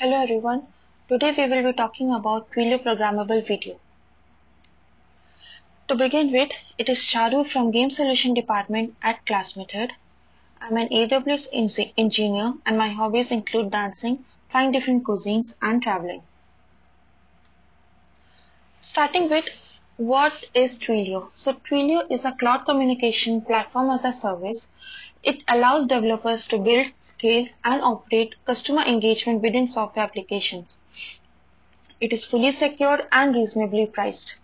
Hello everyone. Today we will be talking about Twilio programmable video. To begin with, it is Charu from Game Solution Department at Classmethod. I'm an AWS engineer and my hobbies include dancing, trying different cuisines and traveling. Starting with what is Twilio? So Twilio is a cloud communication platform as a service it allows developers to build, scale, and operate customer engagement within software applications. It is fully secure and reasonably priced.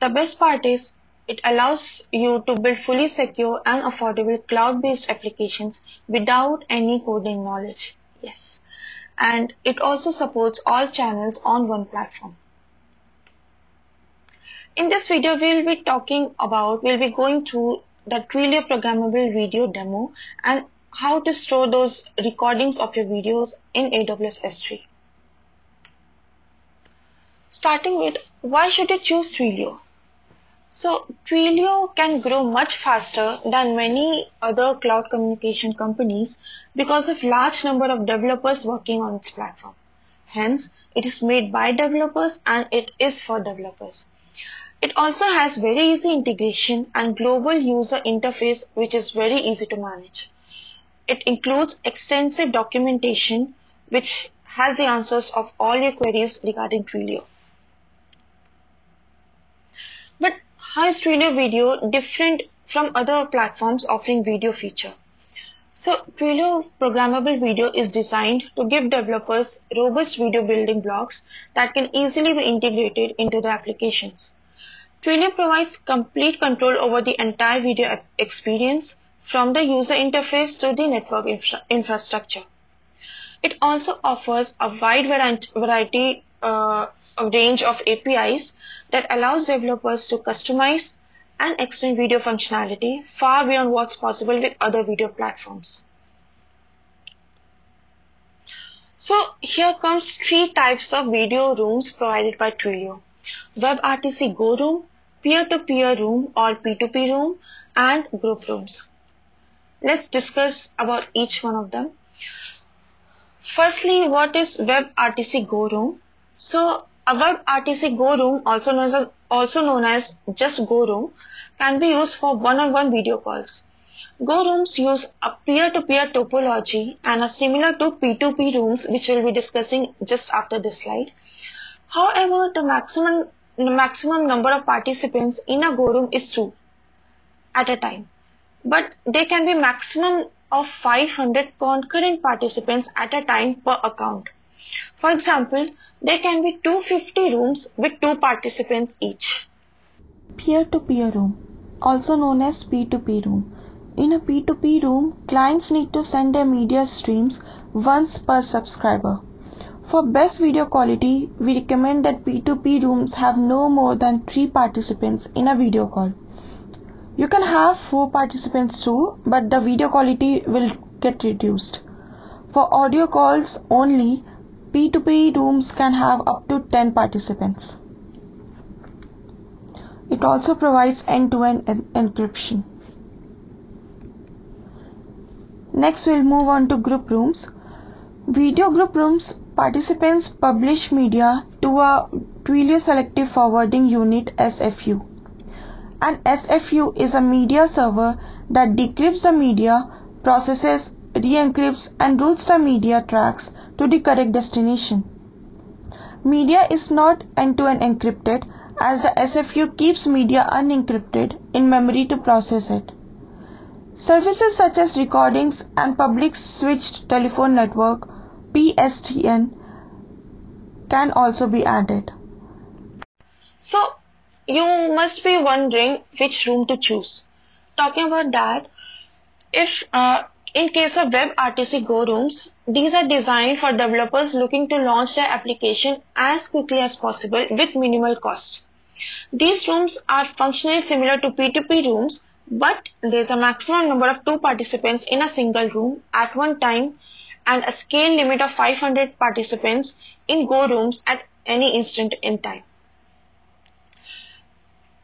The best part is it allows you to build fully secure and affordable cloud-based applications without any coding knowledge. Yes. And it also supports all channels on one platform. In this video, we'll be talking about, we'll be going through the Twilio programmable video demo and how to store those recordings of your videos in AWS S3. Starting with why should you choose Twilio? So Twilio can grow much faster than many other cloud communication companies because of large number of developers working on its platform. Hence, it is made by developers and it is for developers. It also has very easy integration and global user interface which is very easy to manage. It includes extensive documentation which has the answers of all your queries regarding Twilio. But how is Twilio Video different from other platforms offering video feature? So Twilio programmable video is designed to give developers robust video building blocks that can easily be integrated into the applications. Twilio provides complete control over the entire video experience from the user interface to the network infra infrastructure. It also offers a wide variety uh, range of APIs that allows developers to customize and extend video functionality far beyond what's possible with other video platforms. So here comes three types of video rooms provided by Twilio. WebRTC Go Room, peer-to-peer -peer room or P2P room and group rooms. Let's discuss about each one of them. Firstly, what is WebRTC Go Room? So a WebRTC Go Room, also known as, also known as just Go Room, can be used for one-on-one -on -one video calls. Go rooms use a peer-to-peer -peer topology and are similar to P2P rooms, which we'll be discussing just after this slide. However, the maximum, maximum number of participants in a Go room is two at a time. But there can be maximum of 500 concurrent participants at a time per account. For example, there can be 250 rooms with two participants each. Peer-to-peer -peer room, also known as P2P room. In a P2P room, clients need to send their media streams once per subscriber. For best video quality, we recommend that P2P rooms have no more than 3 participants in a video call. You can have 4 participants too, but the video quality will get reduced. For audio calls only, P2P rooms can have up to 10 participants. It also provides end-to-end -end encryption. Next, we'll move on to group rooms. Video group rooms Participants publish media to a Twilio Selective Forwarding Unit SFU. An SFU is a media server that decrypts the media, processes, re-encrypts and routes the media tracks to the correct destination. Media is not end-to-end -end encrypted as the SFU keeps media unencrypted in memory to process it. Services such as recordings and public switched telephone network PSTN can also be added. So you must be wondering which room to choose. Talking about that, if uh, in case of WebRTC Go rooms, these are designed for developers looking to launch their application as quickly as possible with minimal cost. These rooms are functionally similar to P2P rooms, but there's a maximum number of two participants in a single room at one time and a scale limit of 500 participants in Go rooms at any instant in time.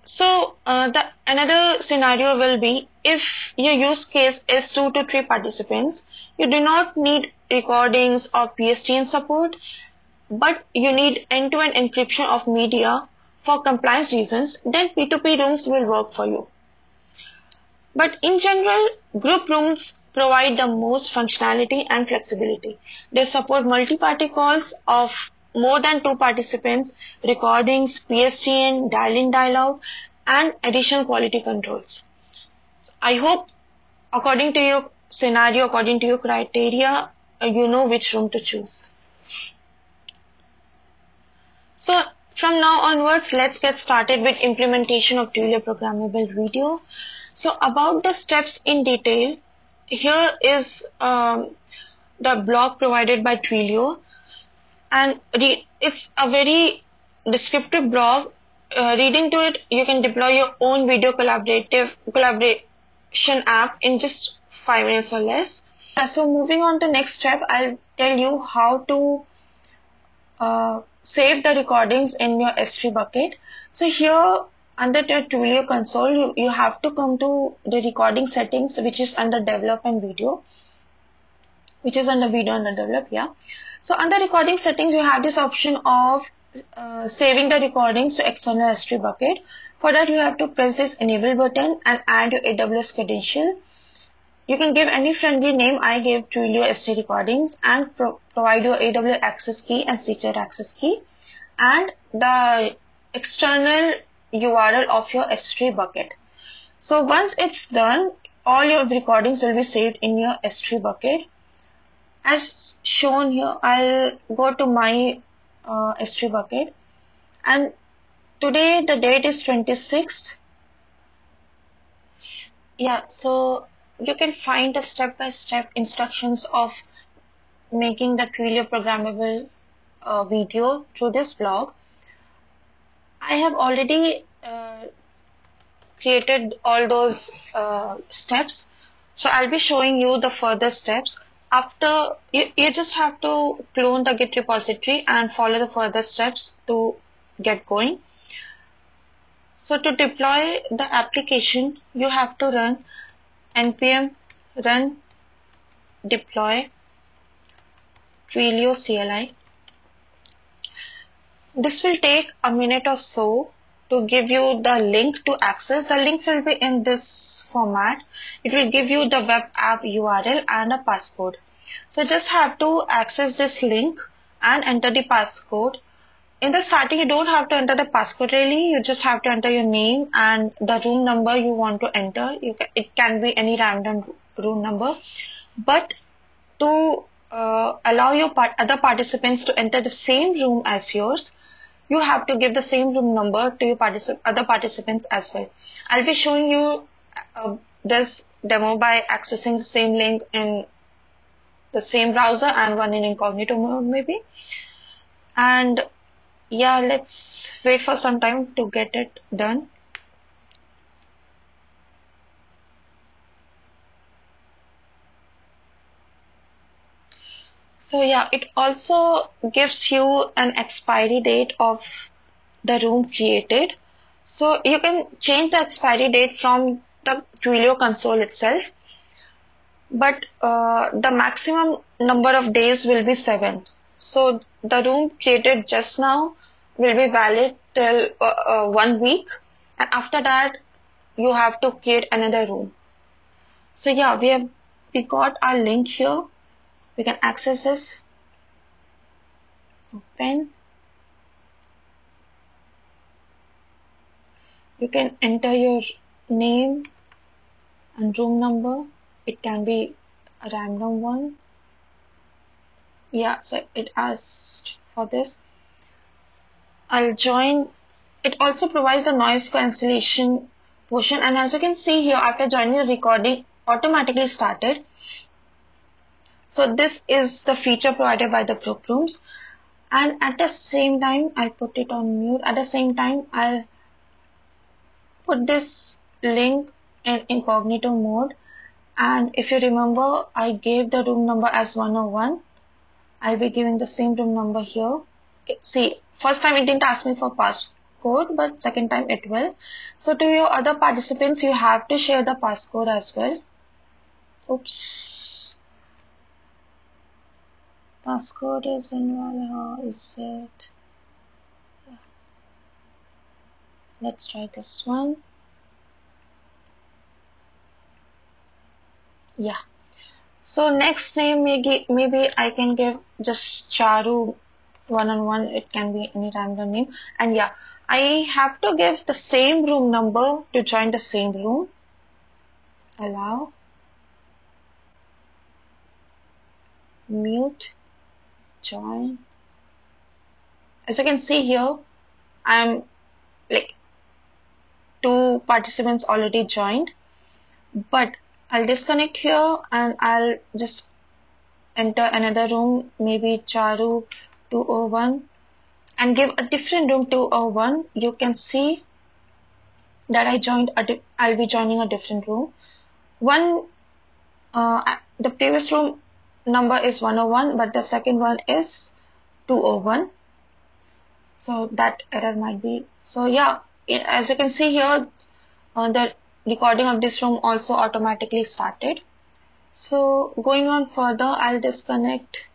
So uh, the another scenario will be if your use case is two to three participants, you do not need recordings or PSTN support, but you need end-to-end encryption of media for compliance reasons, then P2P rooms will work for you. But in general, group rooms provide the most functionality and flexibility. They support multi-party calls of more than two participants, recordings, PSTN, dial-in, dial-out, and additional quality controls. I hope according to your scenario, according to your criteria, you know which room to choose. So from now onwards, let's get started with implementation of Twilio programmable video. So about the steps in detail, here is um, the blog provided by Twilio and it's a very descriptive blog. Uh, reading to it, you can deploy your own video collaborative collaboration app in just five minutes or less. Uh, so moving on to next step, I'll tell you how to uh, save the recordings in your S3 bucket. So here under the Twilio console, you, you have to come to the recording settings, which is under develop and video, which is under video under develop, yeah. So under recording settings, you have this option of uh, saving the recordings to external S3 bucket. For that, you have to press this enable button and add your AWS credential. You can give any friendly name. I gave Twilio S3 recordings and pro provide your AWS access key and secret access key and the external URL of your S3 bucket. So once it's done, all your recordings will be saved in your S3 bucket. As shown here, I'll go to my uh, S3 bucket and today the date is 26th. Yeah, so you can find the step-by-step -step instructions of making the Twilio programmable uh, video through this blog. I have already uh, created all those uh, steps. So I'll be showing you the further steps. After you, you just have to clone the Git repository and follow the further steps to get going. So to deploy the application, you have to run npm run deploy Twilio CLI. This will take a minute or so to give you the link to access. The link will be in this format. It will give you the web app URL and a passcode. So just have to access this link and enter the passcode. In the starting, you don't have to enter the passcode really. You just have to enter your name and the room number you want to enter. Can, it can be any random room number. But to uh, allow your part other participants to enter the same room as yours, you have to give the same room number to your particip other participants as well. I'll be showing you uh, this demo by accessing the same link in the same browser and one in incognito mode maybe. And yeah, let's wait for some time to get it done. So yeah, it also gives you an expiry date of the room created. So you can change the expiry date from the Twilio console itself. But uh, the maximum number of days will be seven. So the room created just now will be valid till uh, uh, one week. And after that, you have to create another room. So yeah, we have, we got our link here we can access this. Open. You can enter your name and room number. It can be a random one. Yeah so it asked for this. I'll join. It also provides the noise cancellation portion. And as you can see here after joining the recording automatically started so this is the feature provided by the group rooms. And at the same time, I'll put it on mute. At the same time, I'll put this link in incognito mode. And if you remember, I gave the room number as 101. I'll be giving the same room number here. See, first time it didn't ask me for passcode but second time it will. So to your other participants you have to share the passcode as well. Oops. Passcode is invalid. Is it? Yeah. Let's try this one. Yeah. So next name maybe maybe I can give just Charu one on one. It can be any random name. And yeah, I have to give the same room number to join the same room. Allow. Mute. Join. As you can see here, I'm like two participants already joined, but I'll disconnect here and I'll just enter another room, maybe Charu 201 and give a different room 201. You can see that I joined, a I'll be joining a different room. One, uh, the previous room number is 101, but the second one is 201. So that error might be, so yeah, as you can see here, uh, the recording of this room also automatically started. So going on further, I'll disconnect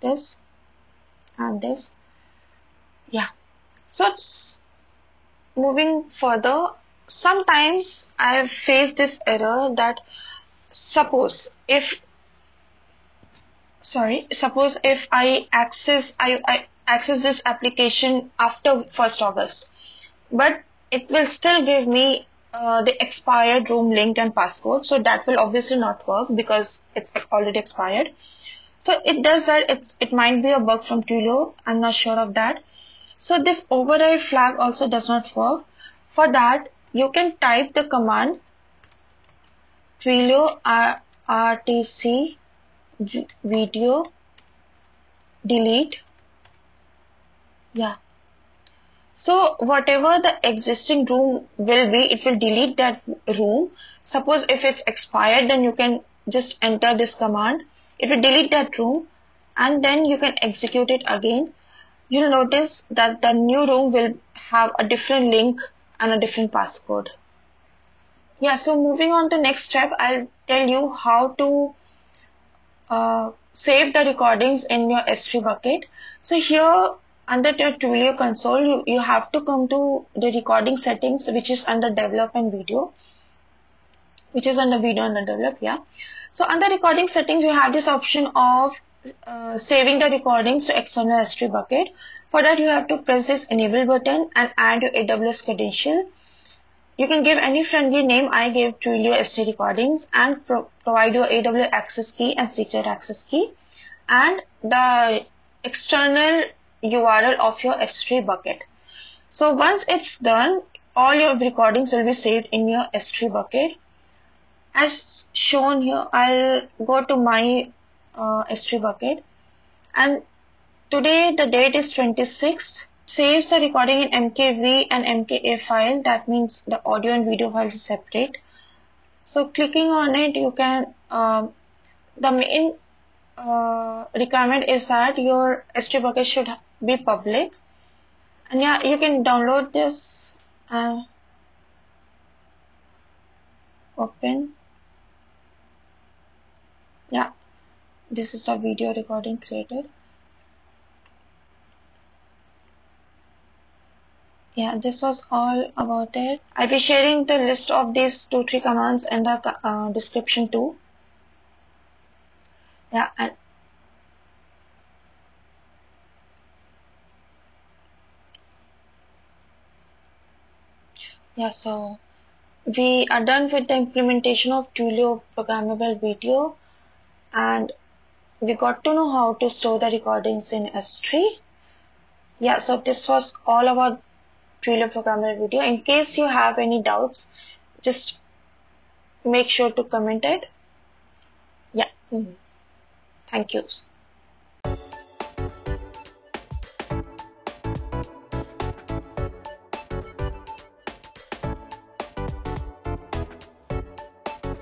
this and this. Yeah. So it's moving further. Sometimes I've faced this error that suppose if sorry suppose if I access I, I access this application after 1st August but it will still give me uh, the expired room link and passcode. So that will obviously not work because it's already expired. So it does that. It's, it might be a bug from Twilio. I'm not sure of that. So this override flag also does not work. For that, you can type the command Twilio RTC video delete. Yeah. So whatever the existing room will be, it will delete that room. Suppose if it's expired, then you can just enter this command. It will delete that room and then you can execute it again. You'll notice that the new room will have a different link and a different passcode. Yeah, so moving on to next step, I'll tell you how to uh, save the recordings in your S3 bucket. So here under your Twilio console, you, you have to come to the recording settings, which is under develop and video, which is under video and develop, yeah. So under recording settings, you have this option of uh, saving the recordings to external S3 bucket. For that, you have to press this enable button and add your AWS credential. You can give any friendly name. I gave Twilio S3 recordings and pro provide your AWS access key and secret access key and the external URL of your S3 bucket. So once it's done, all your recordings will be saved in your S3 bucket. As shown here, I'll go to my uh, S3 bucket and today the date is 26th. Saves the recording in MKV and MKA file. That means the audio and video files are separate. So clicking on it, you can, uh, the main uh, requirement is that your S3 bucket should be public and yeah you can download this and open yeah this is the video recording created yeah this was all about it i'll be sharing the list of these two three commands in the uh, description too yeah and Yeah, so we are done with the implementation of Twilio programmable video and we got to know how to store the recordings in S3. Yeah, so this was all about Twilio programmable video. In case you have any doubts, just make sure to comment it. Yeah. Mm -hmm. Thank you.